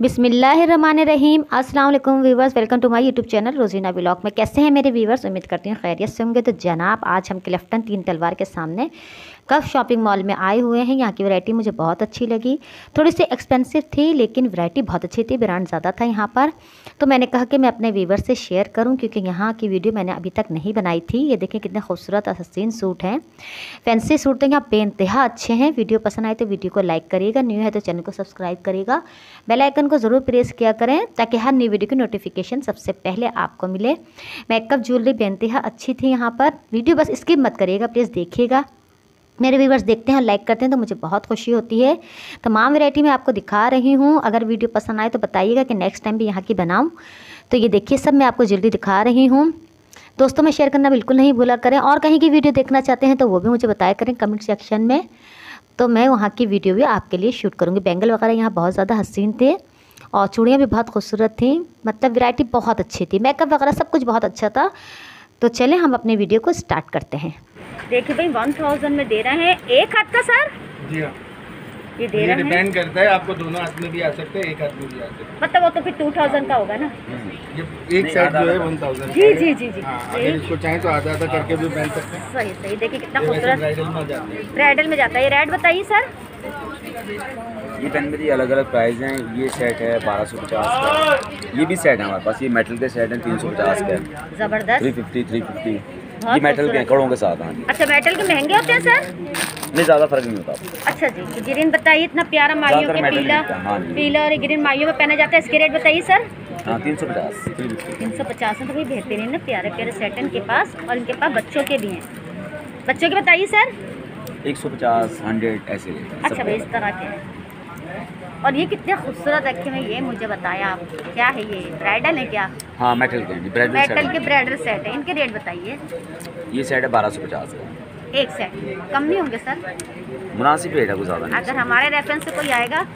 बिसमीम अस्सलाम viewers welcome to my YouTube channel Rozina blog में। कैसे हैं मेरे वीवर्स उम्मीद करती हूँ खैरियत से होंगे। तो जनाब, आज हम क्लिफ्टन तीन तलवार के सामने कफ शॉपिंग मॉल में आए हुए हैं, यहाँ की वैरायटी मुझे बहुत अच्छी लगी। थोड़ी सी एक्सपेंसिव थी, लेकिन वैरायटी बहुत अच्छी थी ब्रांड ज़्यादा था यहाँ पर। तो मैंने कहा कि मैं अपने वीवर से शेयर करूँ, क्योंकि यहाँ की वीडियो मैंने अभी तक नहीं बनाई थी। ये देखें कितने खूबसूरत और हसीन सूट हैं। फैंसी सूट तो यहाँ बेनतहा अच्छे हैं। वीडियो पसंद आए तो वीडियो को लाइक करिएगा न्यू है तो चैनल को सब्सक्राइब करिएगा। बेलाइकन को ज़रूर प्रेस किया करें, ताकि हर न्यू वीडियो की नोटिफिकेशन सबसे पहले आपको मिले। मेकअप ज्वेलरी बेनतहा अच्छी थी यहाँ पर। वीडियो बस स्किप मत करिएगा प्लीज़ देखिएगा। मेरे व्यूवर्स देखते हैं और लाइक करते हैं तो मुझे बहुत खुशी होती है। तमाम वैरायटी मैं आपको दिखा रही हूँ। अगर वीडियो पसंद आए तो बताइएगा कि नेक्स्ट टाइम भी यहाँ की बनाऊँ। तो ये देखिए, सब मैं आपको जल्दी दिखा रही हूँ। दोस्तों, में शेयर करना बिल्कुल नहीं भूला। करें और कहीं की वीडियो देखना चाहते हैं तो वो भी मुझे बताया करें कमेंट सेक्शन में। तो मैं वहाँ की वीडियो भी आपके लिए शूट करूँगी। बैंगल वगैरह यहाँ बहुत ज़्यादा हसीन थे और चूड़ियाँ भी बहुत खूबसूरत थी। मतलब वैरायटी बहुत अच्छी थी। मेकअप वगैरह सब कुछ बहुत अच्छा था। तो चलें, हम अपने वीडियो को स्टार्ट करते हैं। देखिए भाई वन थाउज़ेंड में दे रहे हैं। एक हाथ का सर जी हाँ। ये दे रहे हैं। डिपेंड करता है आपको दोनों हाथ में भी आ सकते हैं एक हाथ में भी आ सकते हैं। मतलब वो तो फिर टू थाउज़ेंड का होगा ना? ये एक सेट जो है वन थाउज़ेंड जी जी जी जी। हाँ अगर इसको चाहें तो आधा आधा करके भी पहन सकते हैं। सही सही। देखिए कितना खूबसूरत ब्राइडल में जाते हैं। ब्राइडल में जाता है। ये रेड बताइए सर ये पेन में अलग अलग प्राइस हैं। ये सेट है बारह सौ पचास का। ये भी सेट है हमारे पास। ये मेटल के सेट हैं तीन सौ पचास का। ज़बरदस्त। थ्री फिफ्टी थ्री फिफ्टी ये मेटल के कड़ों के साथ हाँ जी। अच्छा मेटल के महँगे होते हैं सर? नहीं ज़्यादा फ़र्क नहीं होता। अच्छा जी ग्रीन बताइए इतना प्यारा माइयों के पीला है, हाँ। पीला और ग्रीन माइयों में पहना जाता है इसके रेट बताइए सर? हाँ तीन सौ पचास। तीन सौ पचास में तो भाई बेहतरीन है प्यारे प्यारे सेट इनके पास और इनके पास बच्चों के भी हैं। बच्चों के बताइए सर? एक सौ पचास हंड्रेड ऐसे। अच्छा भाई इस तरह के हैं। और ये कितने खूबसूरत रखे हुए ये मुझे बताया आप। क्या है ये? ब्राइडल है क्या? हाँ मेटल के ब्राइडल मेटल के ब्राइडल सेट है। इनके रेट बताइए। ये सेट है बारह सौ पचास का। एक सेट कम नहीं होंगे सर? मुनासिब रेट है कुछ ज़्यादा अगर हमारे रेफरेंस से कोई आएगा?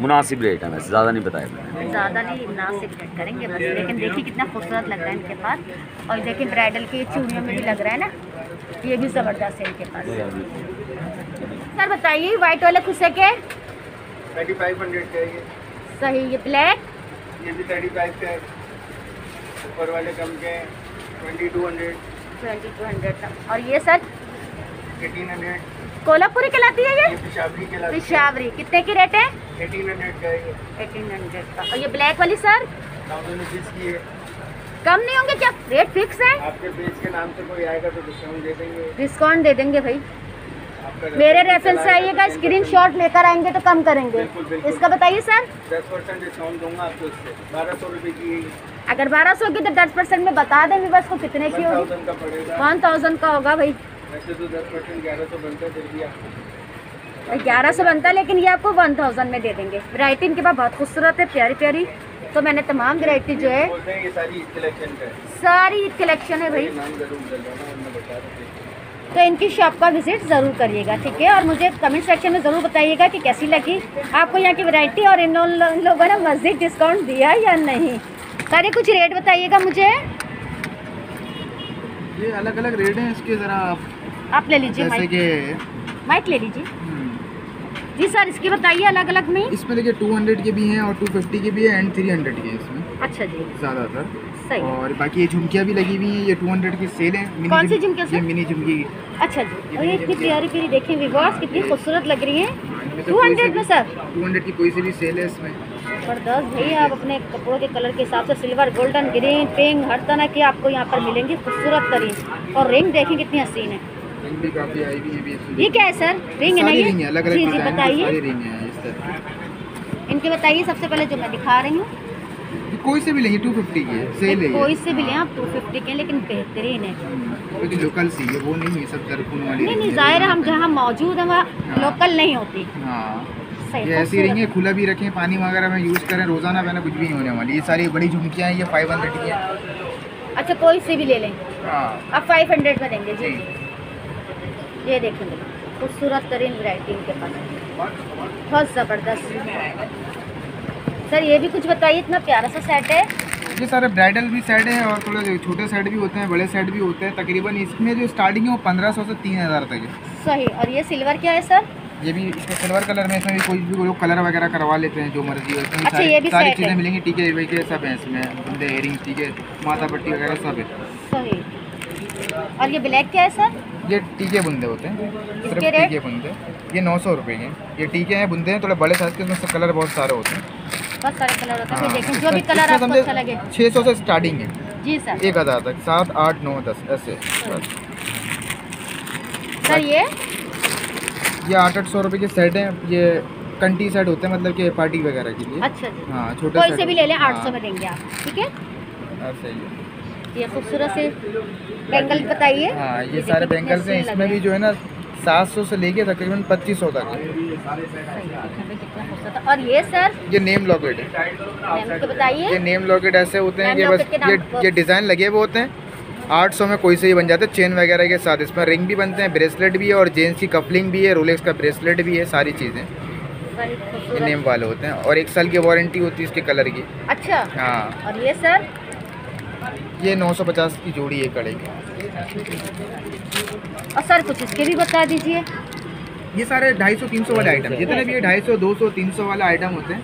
मुनासिब रेट है वैसे ज़्यादा नहीं बताया मैंने। ज़्यादा नहीं नासिक रेट करेंगे बस। लेकिन देखिए कितना खूबसूरत लग रहा है इनके पास। और देखिए ब्राइडल की चूड़ियों में भी लग रहा है ना ये भी ज़बरदस्त है इनके पास। सर बताइए वाइट वाले खुशे के थर्टी फाइव हंड्रेड का ये। सही ये ब्लैक ये भी थर्टी फाइव का है। ऊपर वाले कम के twenty two hundred twenty two hundred तक और ये सर? एटीन हंड्रेड कोल्हापुरी कहलाती है ये? पिशावरी के लाते पिशावरी। कितने की रेट है? एटीन हंड्रेड का ये। एटीन हंड्रेड का। और ये ब्लैक वाली सर? थाउज़ेंड रुपीज़ की है। कम नहीं होंगे क्या? रेट फिक्स है? आपके पेज के नाम से कोई आएगा तो डिस्काउंट दे देंगे। डिस्काउंट दे देंगे भाई। मेरे रेफरेंस से आइएगा स्क्रीन शॉट लेकर आएँगे तो कम करेंगे। बिल्कुल, बिल्कुल। इसका बताइए सर। दस परसेंट डिस्काउंट दूँगा आपको इससे। बारह सौ रुपये की अगर 1200 की तो 10 परसेंट में बता दें बस को कितने की होगी। वन थाउज़ेंड का होगा भाई। वैसे तो दस परसेंट ग्यारह सौ बनता है फिर भी आपको ग्यारह सौ बनता है लेकिन ये आपको वन थाउज़ेंड में दे देंगे। वैरायटी इनके पास बहुत खूबसूरत है प्यारी प्यारी। तो मैंने तमाम वैरायटी जो सारी है। सारी कलेक्शन है भाई। तो इनकी शॉप का विज़िट ज़रूर करिएगा ठीक है? और मुझे कमेंट सेक्शन में ज़रूर बताइएगा कि कैसी लगी। आपको यहाँ की वैरायटी और इन लोगों ने मस्जिद डिस्काउंट दिया या नहीं? सारे कुछ रेट बताइएगा मुझे। ये अलग अलग रेट हैं इसके ज़रा आप आप ले लीजिए जैसे माइक कि माइक ले लीजिए। जी सर इसकी बताइए अलग अलग में। इसमें देखिए 200 के भी हैं और 250 के भी हैं एंड 300 के इसमें। अच्छा जी। ज़्यादातर। सही और बाकी ये झुमकियाँ भी लगी हुई हैं ये 200 की सेल है मिनी कौन सी झुम- झुमकियाँ, ये? मिनी झुमकी अच्छा जी और ये इतनी प्यारी प्यारी विवर्स कितनी खूबसूरत लग रही है। टू हंड्रेड में सर टू हंड्रेड की कोई सी भी सेल है इसमें। ज़बरदस्त भाई आप अपने कपड़ों के कलर के हिसाब से सिल्वर गोल्डन ग्रीन पिंक हर तरह की आपको यहाँ पर मिलेंगे खूबसूरत तरीन। और रिंग देखिए कितनी हसीन है। ये क्या है सर रिंग है ना ये? जी जी बताइए। इनके बताइए सबसे पहले जो मैं दिखा रही हूँ। कोई से भी लेंगे 250 की है सेल है कोई से भी लें आप टू फिफ्टी के लेकिन बेहतरीन है। क्योंकि लोकल सी है वो नहीं है सब दरकुन वाली नहीं नहीं ज़ाहिर है हम जहाँ मौजूद हैं वहाँ हाँ। लोकल नहीं होती। हाँ। ये ऐसी है खुला भी रखें पानी वगैरह में यूज़ करें रोज़ाना पहले कुछ भी नहीं होने वाली। ये सारी बड़ी झुमकियाँ हैं ये 500 की है। अच्छा कोई से भी ले लें। हाँ। आप फाइव हंड्रेड में देंगे जी। ये देखेंगे खूबसूरत तरीन वैरायटी इनके पास। बहुत ज़बरदस्त। सर ये भी कुछ बताइए इतना प्यारा सा सेट है। ये सारे ब्राइडल भी सेट है और थोड़े छोटे सेट भी होते हैं बड़े सेट भी होते हैं। तकरीबन इसमें जो स्टार्टिंग है वो पंद्रह सौ से तीन हज़ार तक है। सही और ये सिल्वर क्या है सर? ये भी इसके सिल्वर कलर में इसमें भी कोई भी लोग कलर वगैरह करवा लेते हैं जो मर्ज़ी हो। इसमें अच्छा, सारी, ये भी सारी है। चीज़ें मिलेंगी टीके के सब है इसमें। बुंदे एयरिंग टीके माथा पट्टी वगैरह सब है। सही। और ये ब्लैक क्या है सर? ये टीके बुंदे होते हैं। सिर्फ़ टीके बुंदे। ये नौ सौ रुपये के ये टीके हैं बुंदे हैं थोड़े बड़े साइज़ के उसमें कलर बहुत सारे होते हैं। बहुत सारे कलर होते हैं। हाँ, देखें जो भी कलर आपको अच्छा लगे। छः सौ से स्टार्टिंग है। जी सर। एक हज़ार तक सात आठ नौ दस ऐसे। सर ये? ये आठ आठ सौ रुपये के सेट हैं। ये कंटी सेट होते हैं मतलब कि पार्टी वगैरह के लिए। अच्छा जी। हाँ छोटे कोई से भी ले लें हाँ, आठ सौ में देंगे आप ठीक है? ऐसे ही है। ये खूबसूरत से बैंगल बताइए। हाँ ये सारे बैंगल्स हैं। इसमें भी जो है ना सात सौ से लेके तकरीबन पच्चीस सौ तक। और ये सर? ये नेम लॉकेट है। मैम बताइए। ये नेम लॉकेट ऐसे होते हैं कि बस ये ये डिज़ाइन लगे हुए होते हैं। आठ सौ में कोई से ही बन जाते हैं चेन वगैरह के साथ। इसमें रिंग भी बनते हैं ब्रेसलेट भी है और जेंट्स की कपलिंग भी है रोलेक्स का ब्रेसलेट भी है सारी चीज़ें। ये नेम वाले होते हैं और एक साल की वारंटी होती है इसके कलर की। अच्छा। हाँ। और ये सर? ये नौ सौ पचास की जोड़ी है कड़े की। और सर, कुछ इसके भी बता दीजिए। ये सारे ढाई सौ, तीन सौ वाले आइटम जितने भी ये ढाई सौ, दो सौ, तीन सौ वाले आइटम होते हैं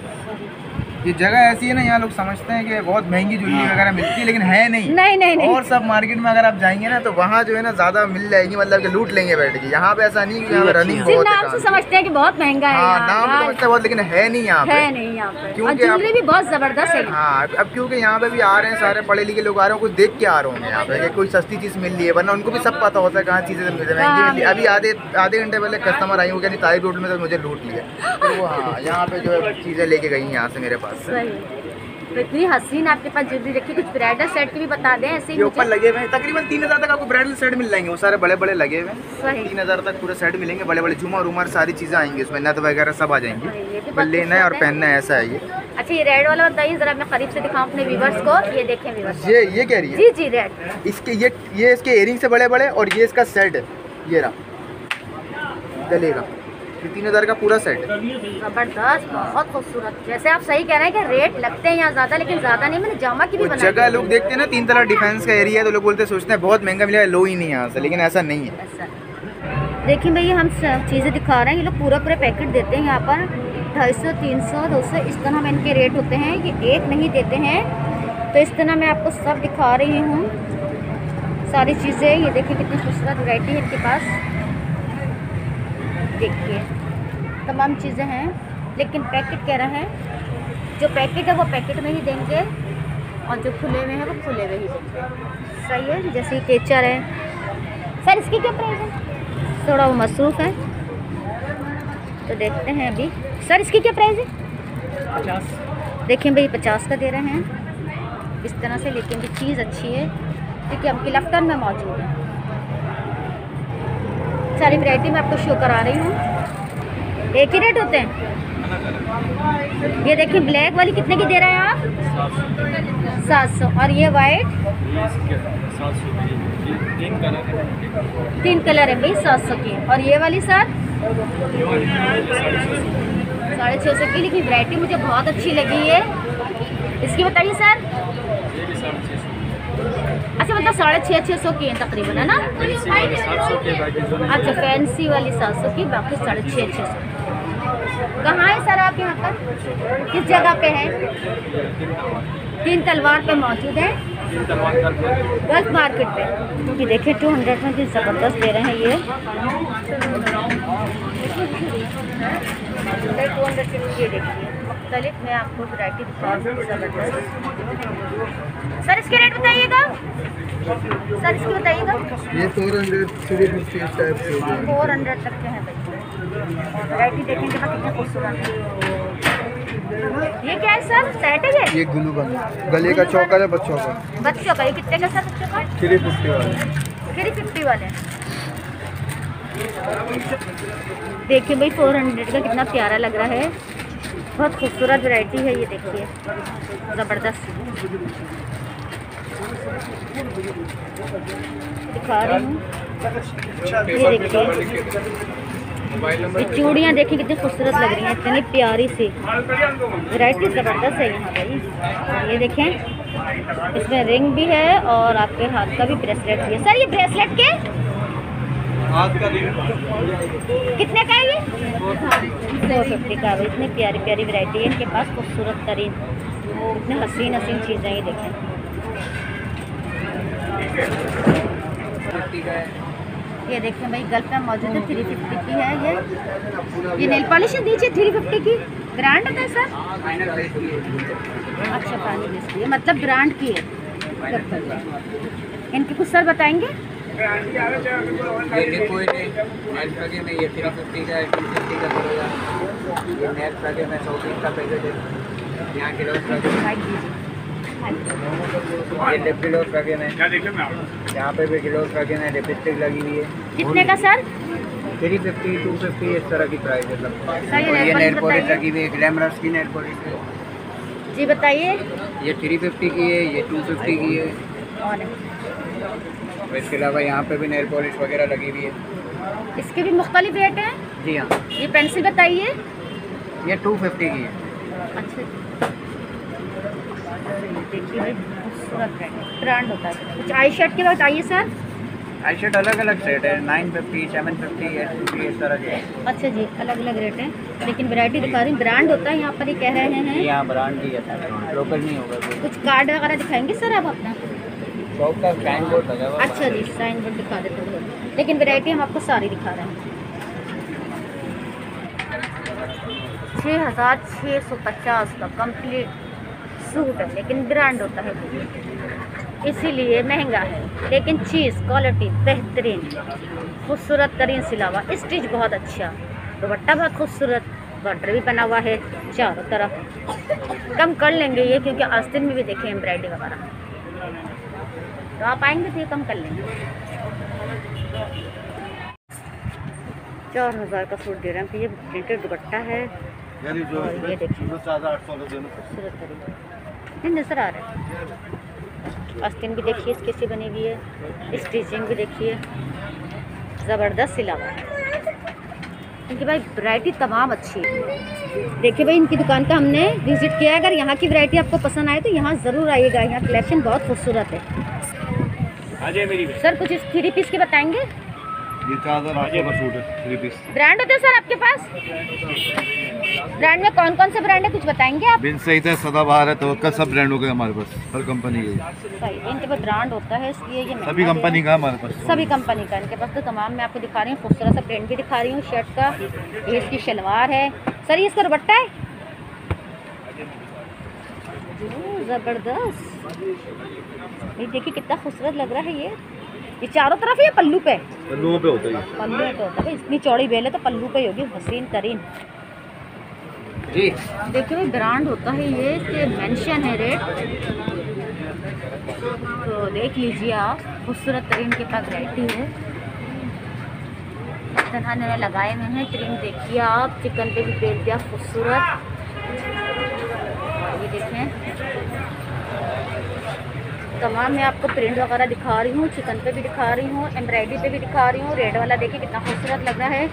ये जगह ऐसी है ना यहाँ लोग समझते हैं कि बहुत महँगी ज्वेलरी वगैरह मिलती है लेकिन है नहीं। नहीं नहीं नहीं। और सब मार्केट में अगर आप जाएँगे ना तो वहाँ जो है ना ज़्यादा मिल जाएगी मतलब कि लूट लेंगे बैठ के। यहाँ पे ऐसा नहीं कि यहाँ रनिंग बहुत नाम से समझते हैं कि बहुत महँगा है हाँ नाम समझते हैं बहुत लेकिन है नहीं यहाँ है पे नहीं यहाँ पे। क्योंकि भी बहुत ज़बरदस्त है। हाँ अब- क्योंकि यहाँ पे भी आ रहे हैं सारे पढ़े लिखे लोग आ रहे हैं कुछ देख के आ रहे होंगे यहाँ पे कोई सस्ती चीज़ मिल रही है वरना उनको भी सब पता होता है कहाँ चीज़ें मिल रही है। महँगी मिल रही है। अभी आधे आधे घंटे पहले कस्टमर आई वो कहती तारी रोड में तो मुझे लूट लिया। तो हाँ यहाँ पे जो है चीज़ें लेके गई हैं यहाँ से मेरे पास। सही तो इतनी हसीन आपके पास ज्वेलरी रखी कुछ ब्राइडल सेट की भी बता दें ऐसे ही ऊपर लगे हुए हैं। तकरीबन तीन हज़ार तक आपको ब्राइडल सेट मिल जाएँगे वो सारे बड़े बड़े लगे हुए हैं। तीन हज़ार तक पूरे सेट मिलेंगे बड़े बड़े झूमर उमर सारी चीज़ें आएँगी उसमें नथ वगैरह सब आ जाएँगी। बस लेना है और है। पहनना है ऐसा है ये। अच्छा ये रेड वाला बताइए जरा मैं करीब से दिखाऊँ अपने व्यूवर्स को। ये देखें व्यूवर्स ये ये कह रही है? जी जी रेड इसके ये ये इसके एयरिंग से बड़े बड़े और ये इसका सेट है। ये रहा। गले का ये तीन हज़ार का पूरा सेट ज़बरदस्त बहुत खूबसूरत। जैसे आप सही कह रहे हैं कि रेट लगते हैं यहाँ ज़्यादा लेकिन ज़्यादा नहीं मैंने जामा की भी जगह लोग देखते हैं ना तीन तरह डिफेंस का एरिया है तो लोग बोलते हैं सोचते हैं बहुत महँगा मिला है लो ही नहीं यहाँ से लेकिन ऐसा नहीं है। देखिए भैया हम सब चीज़ें दिखा रहे हैं ये लोग पूरा पूरा पैकेट देते हैं यहाँ पर। ढाई सौ तीन सौ दो सौ इस तरह में इनके रेट होते हैं ये एक नहीं देते हैं। तो इस तरह मैं आपको सब दिखा रही हूँ। सारी चीज़ें ये देखिए कितनी खूबसूरत वैरायटी है इनके पास। देखिए तमाम चीज़ें हैं लेकिन पैकेट कह रहा है जो पैकेट है वो पैकेट में ही देंगे और जो खुले हुए हैं वो खुले हुए ही देंगे। सही है जैसे केचर है। सर इसकी क्या प्राइस है? थोड़ा वो मसरूफ़ है। तो देखते हैं अभी। सर इसकी क्या प्राइस है? पचास। देखिए भाई पचास का दे रहे हैं। इस तरह से लेकिन भी चीज़ अच्छी है देखिए हम क्लफ्टन में मौजूद है। सारी वैरायटी मैं आपको शो करा रही हूँ। एक ही रेट होते हैं? ये देखिए ब्लैक वाली कितने की दे रहे हैं आप? सात सौ। और ये वाइट तीन कलर है भाई, सात सौ की। और ये वाली सर साढ़े छः सौ की। लेकिन वैरायटी मुझे बहुत अच्छी लगी है। इसकी बताइए सर मतलब साढ़े छः छः सौ की है तकरीबन, है ना? अच्छा फैंसी वाली सात सौ की, बाकी साढ़े छः छः सौ। कहाँ है सर आप यहाँ पर? किस जगह पे है? तीन तलवार पे मौजूद है। गल्फ मार्केट पे। ये देखिए टू हंड्रेड में भी ज़बरदस्त दे रहे हैं ये। टू हंड्रेड की देखिए। मुख्तलिफ़ मैं आपको वैरायटी दिखा ज़बरदस्त। इसके रेट बताइएगा। सर इसकी बताइएगा। ये four hundred three fifty type four hundred तक के हैं भाई। वैरायटी देखेंगे तो कितने खूबसूरत है। ये क्या है सर? सेट है ये? ये ग्लू का। चौकर है बच्चों का? बच्चों का। ये कितने का सर बच्चों का? थ्री फिफ्टी वाला। थ्री फिफ्टी वाले। देखिए भाई फोर हंड्रेड का कितना प्यारा लग रहा है। बहुत खूबसूरत वैरायटी है ये देखिए। ज़बरदस्त। दिखा रही हूँ। ये देखिए। चूड़ियाँ देखिए कितनी खूबसूरत लग रही हैं इतनी प्यारी सी। वैरायटी ज़बरदस्त है यहाँ पर ये देखें इसमें रिंग भी है और आपके हाथ का भी ब्रेसलेट भी है। सर ये ब्रेसलेट के? कितने का है ये? सौ फिफ्टी का। इतनी प्यारी प्यारी वैरायटी है इनके पास खूबसूरत तरीन इतने हसीन हसीन चीज़ें ये देखें। ये देखें भाई गल्फ में मौजूद है थ्री फिफ्टी की है ये। ये नेल पॉलिश है दीजिए थ्री फिफ्टी की। ब्रांड है सर? अच्छा पानी बेचती है मतलब ब्रांड की है। इनके कुछ सर बताएँगे? ये देखो ये नेल प्लगे में ये थ्री फिफ्टी का है टू फिफ्टी का पड़ेगा ये नेल प्लगे में सौ का पैकेट है यहाँ दीजिए ये में यहाँ पे भी किलो प्लगे में लिपस्टिक लगी हुई है। कितने का sir? Three fifty two fifty इस तरह की प्राइस है सब ये नेल पॉलिश लगी हुई है ग्लैमरस की नेल पॉलिश है। जी बताइए। ये थ्री फिफ्टी की है ये टू फिफ्टी की है। और और इसके अलावा यहाँ पे भी नेल पॉलिश वगैरह लगी हुई है। इसके भी मुख्तलिफ़ रेट हैं? जी हाँ। ये पेंसिल बताइए। ये टू फिफ्टी की है। अच्छा। देखिए भाई खूबसूरत है। ब्रांड होता है। कुछ आई शर्ट के बताइए सर? आई शर्ट अलग अलग सेट है nine fifty seven fifty eight fifty इस तरह के। अच्छा जी अलग अलग रेट हैं। लेकिन वैरायटी दिखा रही हूँ ब्रांड होता है यहाँ पर ये कह रहे हैं। यहाँ ब्रांड की है लोकल नहीं होगा कुछ कार्ड वगैरह दिखाएँगे सर आप अपना? शॉप का साइन बोर्ड लगा हुआ अच्छा जी साइन बोर्ड दिखा देते हैं। लेकिन वैरायटी हम आपको सारी दिखा रहे हैं। छः हज़ार छः सौ पचास का कंप्लीट सूट है लेकिन ब्रांड होता है इसीलिए महँगा है लेकिन चीज़ क्वालिटी बेहतरीन खूबसूरत तरीन सिलावा। स्टिच बहुत अच्छा दुपट्टा बहुत खूबसूरत बॉर्डर भी बना हुआ है चारों तरफ़। कम कर लेंगे ये क्योंकि आस्तीन में भी देखें एम्ब्रॉयडरी वगैरह। तो आप आएँगे तो ये कम कर लेंगे। चार हज़ार का सूट दे रहे हैं तो ये प्रिंटेड दुपट्टा है। और ये देखिए खूबसूरत तरीके नहीं नज़र आ रहा है। आस्तीन भी देखिए इसकी कैसी बनी हुई है स्टिचिंग भी देखिए। ज़बरदस्त सिलावा। है क्योंकि भाई वैरायटी तमाम अच्छी है। देखिए भाई इनकी दुकान का हमने विज़िट किया है। अगर यहाँ की वैरायटी आपको पसंद आए तो यहाँ ज़रूर आइएगा। यहाँ कलेक्शन बहुत खूबसूरत है। सर कुछ इस थ्री पीस के बताएँगे? ये आठ सूट है थ्री पीस ब्रांड होते हैं सर आपके पास? ब्रांड में कौन कौन से ब्रांड है? कुछ बताएँगे आप? बिन सही था सदाबहार है तो सब ब्रांड हो गए हमारे पास हर कंपनी के सही इनके पास ब्रांड होता है इसलिए ये सभी कंपनी का हमारे पास। सभी कंपनी का इनके पास तो तमाम मैं आपको दिखा रही हूँ खूबसूरत सा प्रिंट भी दिखा रही हूँ शर्ट का ये इसकी शलवार है। सर ये इसका दुपट्टा है? ज़बरदस्त। ये देखिए कितना खूबसूरत लग रहा है ये। ये चारों तरफ़ है या पल्लू पे? पल्लुओं पे होता है पल्लू पे होता है। इतनी चौड़ी बेल है तो पल्लू पे ही होगी हसीन तरीन। जी। देखिए भाई ब्रांड होता है ये कि मेंशन है रेट तो देख लीजिए आप, खूबसूरत तरीन के पास वैरायटी है। तरह इन्होंने लगाए हुए हैं क्रीम देखिए आप, चिकन पे भी बेच दिया, खूबसूरत। ये देखें। तमाम मैं आपको प्रिंट वगैरह दिखा रही हूँ, चिकन पे भी दिखा रही हूँ एम्ब्रॉयडरी पे भी दिखा रही हूँ। रेड वाला देखिए कितना खूबसूरत लग रहा है।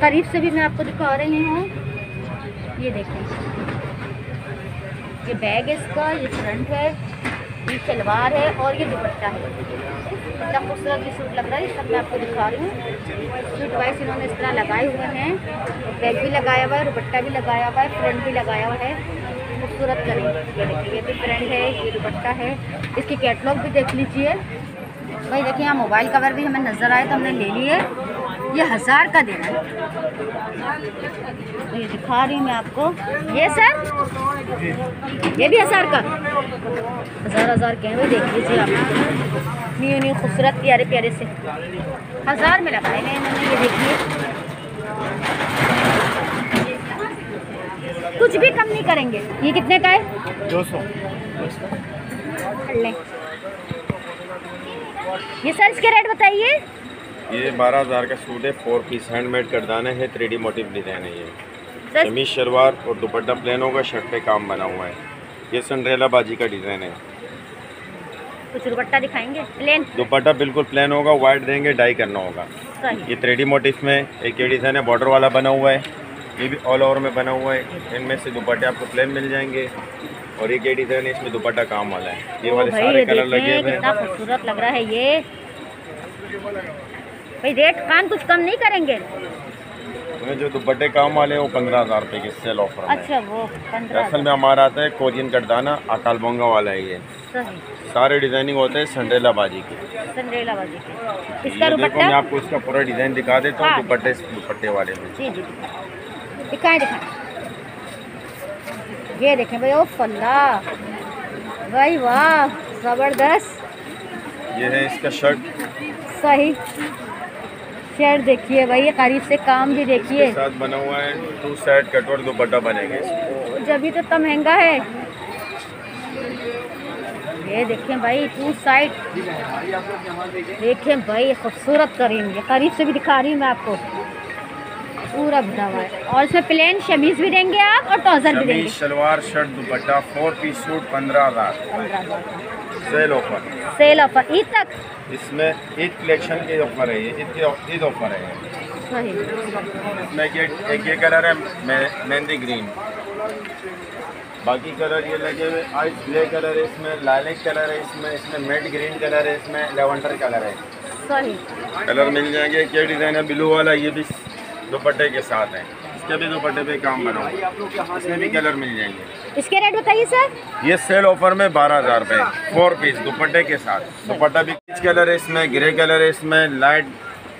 करीब से भी मैं आपको दिखा रही हूँ। ये देखें। ये बैग है इसका, ये फ्रंट है, ये शलवार है और ये दुपट्टा है। इतना खूबसूरत ये सूट लग रहा है सब मैं आपको दिखा रही हूँ। सूट वाइज इन्होंने इस तरह लगाए हुए हैं। बैग भी लगाया हुआ है, दुपट्टा भी लगाया हुआ है फ्रंट भी लगाया हुआ है। खूबसूरत करें ये देखिए ये भी फ्रंट है, ये दुपट्टा है। इसकी कैटलॉग भी देख लीजिए। भाई देखिए, यहाँ मोबाइल कवर भी हमें नज़र आए तो हमने ले लिए ये हज़ार का देना है। ये दिखा रही हूँ मैं आपको। ये सर? ये भी हज़ार का। हज़ार हज़ार के हैं देख लीजिए आप। न्यू न्यू खूबसूरत प्यारे प्यारे से। हज़ार में लगाए हैं इन्होंने ये देखिए। कुछ भी कम नहीं करेंगे। ये कितने का है? दो सौ। ये सर इसके रेट बताइए। ये बारह हज़ार का सूट है फोर पीस हैंडमेड करदाना है थ्री डी मोटिव डिज़ाइन है ये। कमीज शलवार और दुपट्टा प्लेन होगा शर्ट पे काम बना हुआ है। ये संड्रेला बाजी का डिज़ाइन है। कुछ दुपट्टा दिखाएँगे? प्लेन दुपट्टा बिल्कुल प्लेन होगा वाइट देंगे डाई करना होगा। ये थ्री डी मोटिव में एक ये डिज़ाइन है बॉर्डर वाला बना हुआ है। ये भी ऑल ओवर में बना हुआ है। इनमें से दुपट्टे आपको प्लेन मिल जाएँगे। और एक ये डिज़ाइन है इसमें दुपट्टा काम वाला है। ये वाले सारे कलर लगे हुए कितना हैं खूबसूरत लग रहा है ये। भाई रेट कान कुछ कम नहीं करेंगे। जो दुपट्टे काम वाले हैं वो पंद्रह हज़ार रुपये के सेल ऑफ़र अच्छा वो असल में हमारा आता है कोरियन कटदाना अकाल बोंगा वाला है ये सारे डिज़ाइनिंग होते हैं संडेला बाजी के। संडेला बाजी के इसका देखो मैं आपको इसका पूरा डिज़ाइन दिखा देता हूँ हाँ। दुपट्टे दुपट्टे वाले में। जी जी। दिखाएँ दिखाएँ। ये देखें भाई ओ फल्ला। भाई वाह ज़बरदस्त। ये है इसका शर्ट सही। शेर देखिए भाई करीब से काम भी देखिए। साथ बना हुआ है टू साइड कटवर दुपट्टा बनेगा इसमें। जब भी तो इतना महँगा है। ये देखें भाई टू साइड देखें भाई खूबसूरत करीम ये करीब से भी दिखा रही हूँ मैं आपको। पूरा भरा हुआ है। और इसमें प्लेन शमीज भी देंगे आप और ट्राउज़र भी देंगे। Shalwar shirt dupatta four piece suit पंद्रह हज़ार। Sale offer. Sale offer. Eid तक? इसमें ईद कलेक्शन के ऑफ़र है ये ईद के ईद ऑफ़र है। इसमें ये- एक ये कलर है मेहंदी ग्रीन। बाकी कलर ये लगे हुए आइस ग्रे कलर है इसमें लालिक कलर है इसमें इसमें मेट ग्रीन कलर है इसमें लेवेंडर कलर है। सही कलर मिल जाएँगे क्या डिज़ाइन है ब्लू वाला ये भी दुपट्टे के साथ है। इसके भी दुपट्टे पे काम बना हुआ इसमें भी कलर मिल जाएँगे। इसके रेट बताइए सर। ये सेल ऑफ़र में बारह हज़ार रुपये फोर पीस दुपट्टे के साथ। दुपट्टा भी पीच कलर है इसमें ग्रे कलर है इसमें लाइट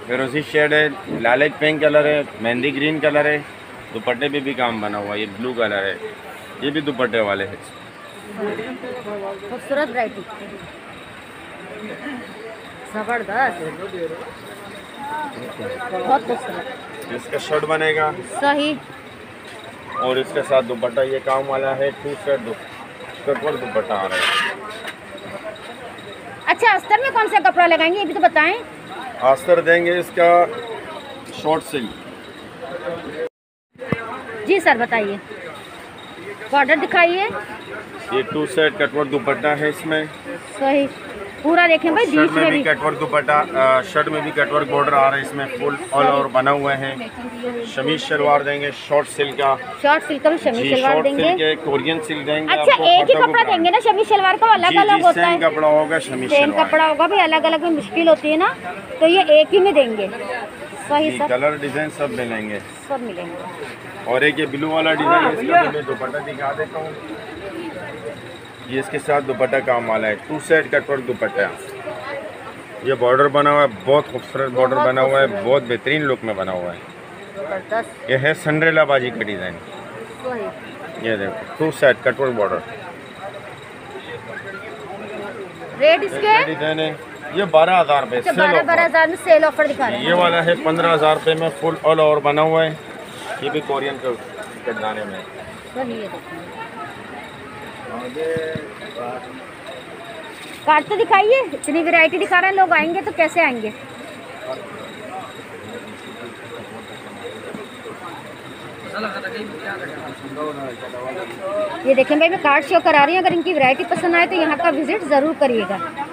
फिरोजी शेड है लालिक पिंक कलर है मेहंदी ग्रीन कलर है। दुपट्टे पे भी काम बना हुआ ये ब्लू कलर है। ये भी दुपट्टे वाले हैं। खूबसूरत वरायटी ज़बरदस्त। बहुत खूबसूरत। इसका शर्ट बनेगा। सही। और इसके साथ दुपट्टा ये काम वाला है टू सेट कटवर दुपट्टा आ रहा है। अच्छा अस्तर में कौन सा कपड़ा लगाएँगे ये भी तो बताएँ। आस्तर देंगे इसका शॉर्ट सिल्क जी सर बताइए। बॉर्डर दिखाइए। ये टू सेट कटवर दुपट्टा है इसमें। सही। पूरा देखें भाई बीच में भी भी। कटवर दुपट्टा शर्ट में भी कटवर बॉर्डर आ रहा है इसमें फुल ऑल ओवर बना हुए हैं। शमीज शलवार देंगे शॉर्ट सिल्क का। शॉर्ट सिल्क का भी शमी शलवार देंगे। कोरियन सिल्क देंगे अच्छा एक ही कपड़ा देंगे ना शमी शलवार का अलग अलग होता है। कपड़ा होगा शमीज सेम कपड़ा होगा भी अलग अलग में मुश्किल होती है ना तो ये एक ही में देंगे। सही कलर डिज़ाइन सब मिलेंगे। सब मिलेंगे। और एक ये ब्लू वाला डिज़ाइन है दुपट्टा दिखा देता हूँ। ये इसके साथ दुपट्टा काम वाला है। टू सेट कटवर दुपट्टा ये बॉर्डर बना हुआ है बहुत खूबसूरत बॉर्डर बना हुआ है बहुत बेहतरीन लुक में बना हुआ है। ये है संड्रेला बाजी का डिज़ाइन ये देखो two set cutwork border rate इसके? डिज़ाइन है? ये बारह हज़ार रुपये अच्छा सेल बारह बारह ऑफ़र हज़ार में सेल ऑफ़र दिखा रहे ये वाला है पंद्रह हज़ार रुपये में फुल ऑल ओवर बना हुआ है। ये भी कोरियन के में। कार्ड तो दिखाइए, इतनी वैरायटी दिखा रहे हैं, लोग आएँगे तो कैसे आएँगे? ये देखें भाई, मैं कार्ड शो करा रही हूँ, अगर इनकी वैरायटी पसंद आए तो यहाँ का विज़िट ज़रूर करिएगा।